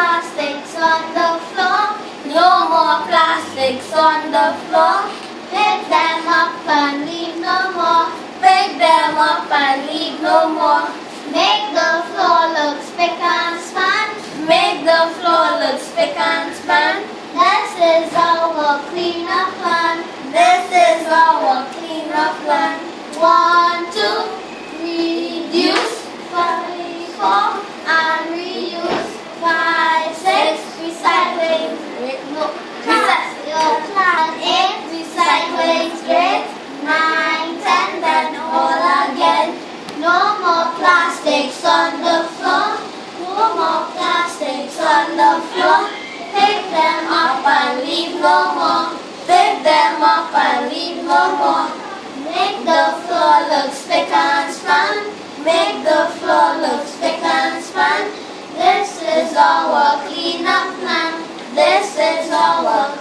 plastics on the floor. No more plastics on the floor. Pick them up and leave no more. Pick them up and leave no more. Make the floor look spick and span. Make the floor look spick and span. This is our cleanup plan. This is our cleanup plan. On the floor. Pick them up and leave no more. Pick them up and leave no more. Make the floor look spick and span. Make the floor look spick and span. This is our cleanup plan. This is our